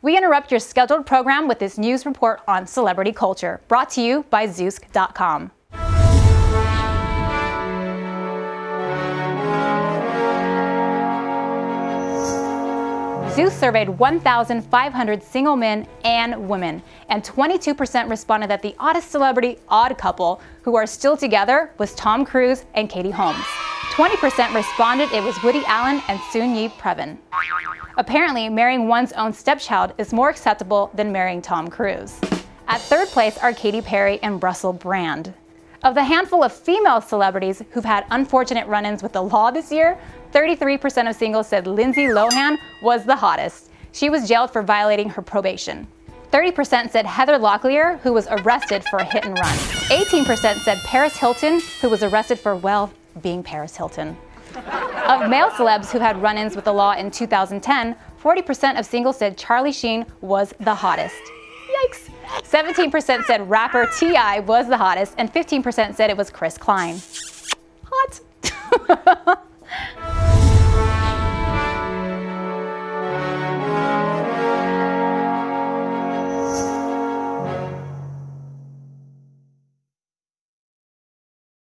We interrupt your scheduled program with this news report on celebrity culture, brought to you by Zoosk.com. Zoosk surveyed 1,500 single men and women, and 22% responded that the oddest celebrity odd couple who are still together was Tom Cruise and Katie Holmes. 20% responded it was Woody Allen and Soon-Yi Previn. Apparently, marrying one's own stepchild is more acceptable than marrying Tom Cruise. At third place are Katy Perry and Russell Brand. Of the handful of female celebrities who've had unfortunate run ins with the law this year, 33% of singles said Lindsay Lohan was the hottest. She was jailed for violating her probation. 30% said Heather Locklear, who was arrested for a hit and run. 18% said Paris Hilton, who was arrested for, well, being Paris Hilton. Of male celebs who had run ins with the law in 2010, 40% of singles said Charlie Sheen was the hottest. Yikes! 17% said rapper T.I. was the hottest, and 15% said it was Chris Klein. Hot!